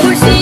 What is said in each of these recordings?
खुशी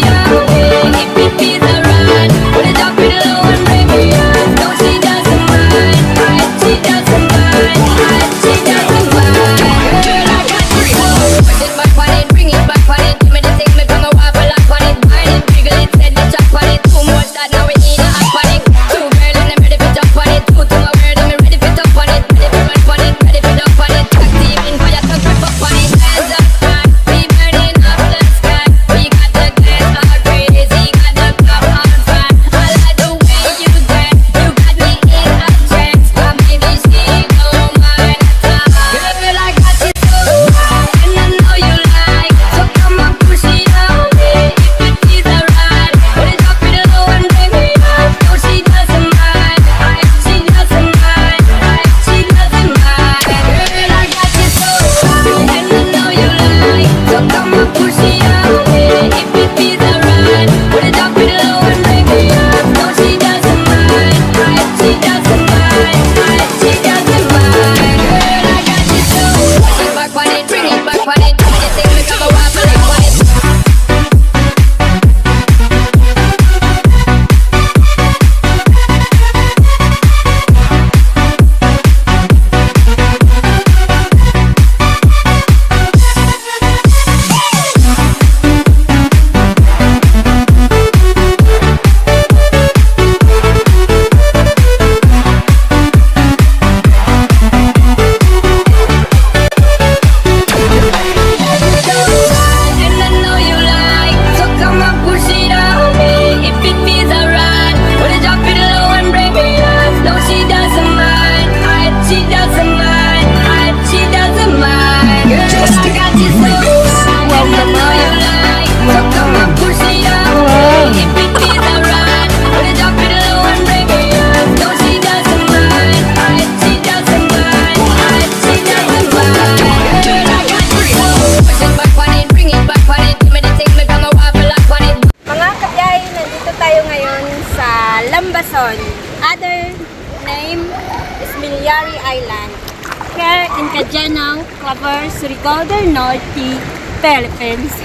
friends.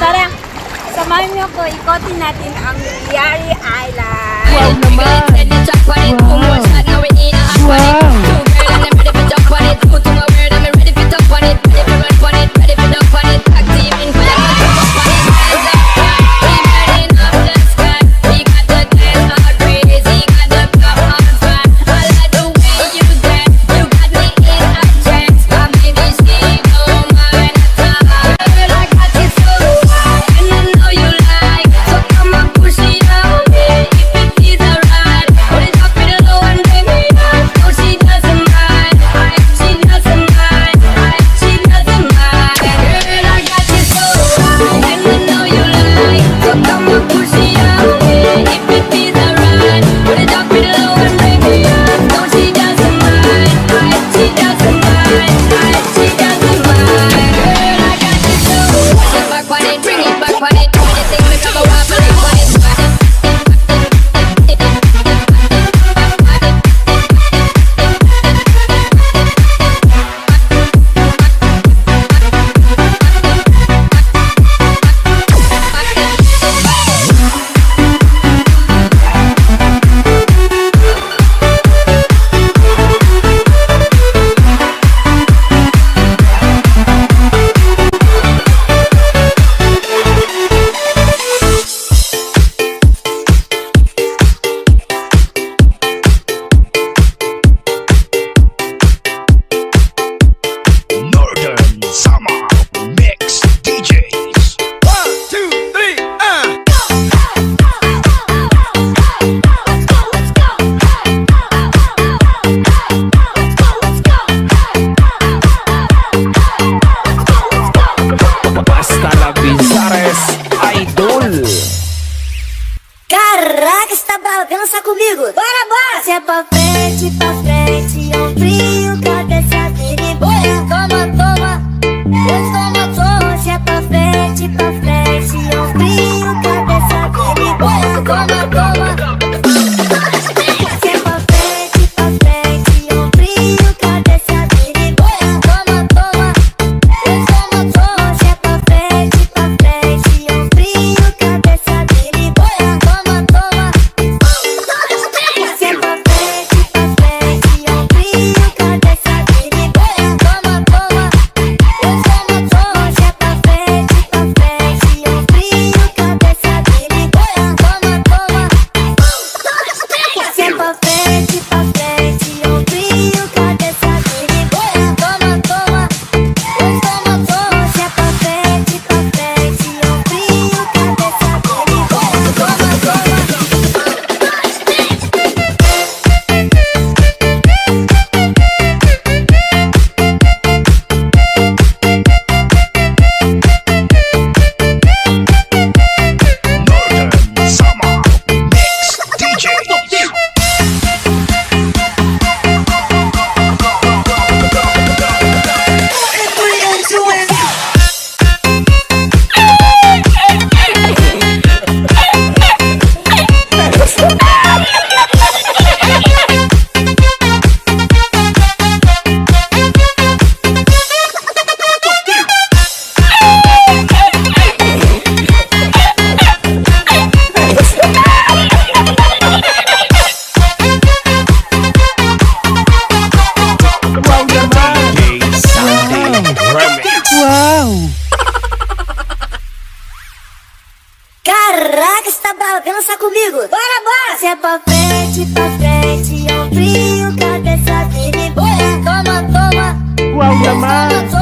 Tara, samahan niyo ko, ikotin natin ang Yari Island. Wow! Wow! Wow! wow. Wow naman!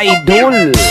Idol!